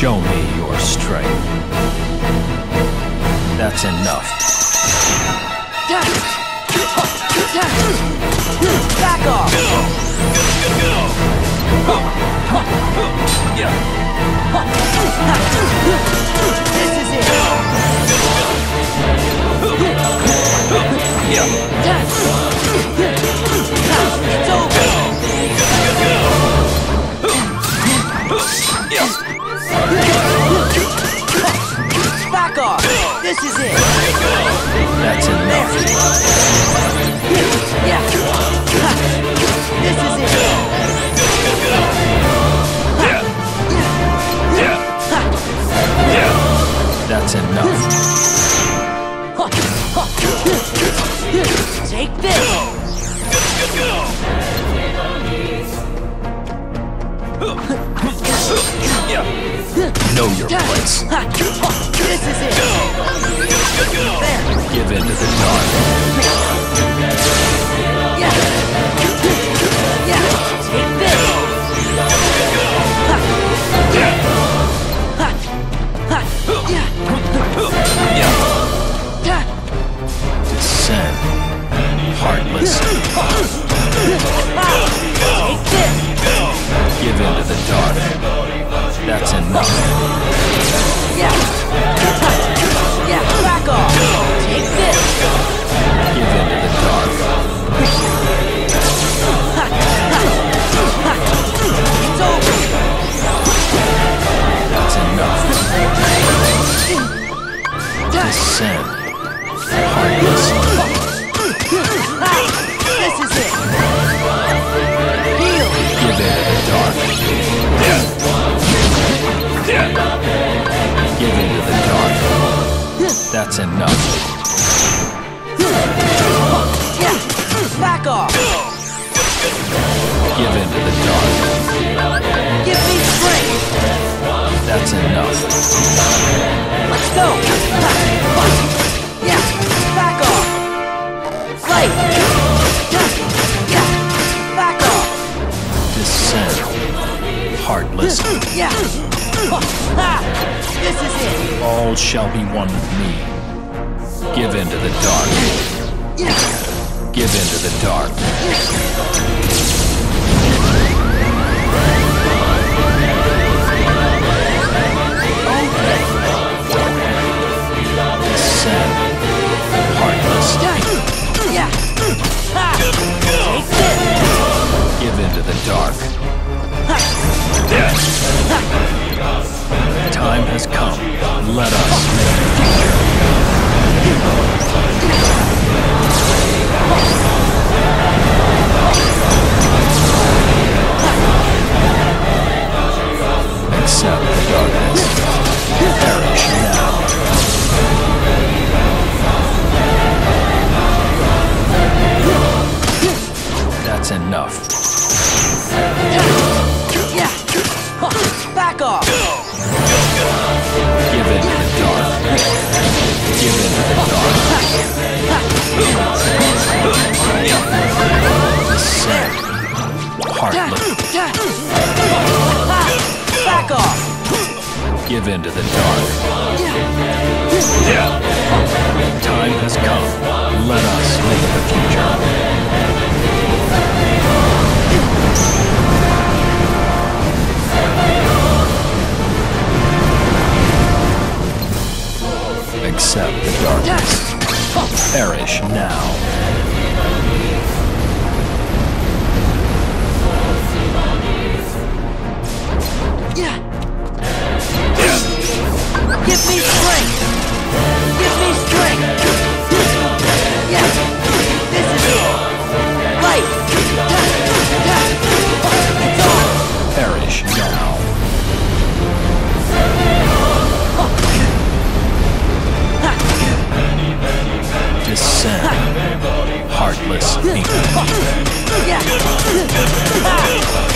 Show me your strength. That's enough. Back off! This is it! That's enough. Yeah! This is it! That's enough. Take this! Know your place. This is it! There! Give in to the dark. Yeah! Descend. Heartless. This is it! Heal! Give in to the dark. Give in to the dark. That's enough. Back off! Give in to the dark. Give me strength! That's enough. Go! Yeah! Back off! Fight! Yeah! Back off! Descend. Heartless. Yeah! This is it! All shall be one with me. Give in to the dark. Give in to the dark. Time has come. Let us make Heartless. Back off! Give in to the dark. Time Heartless.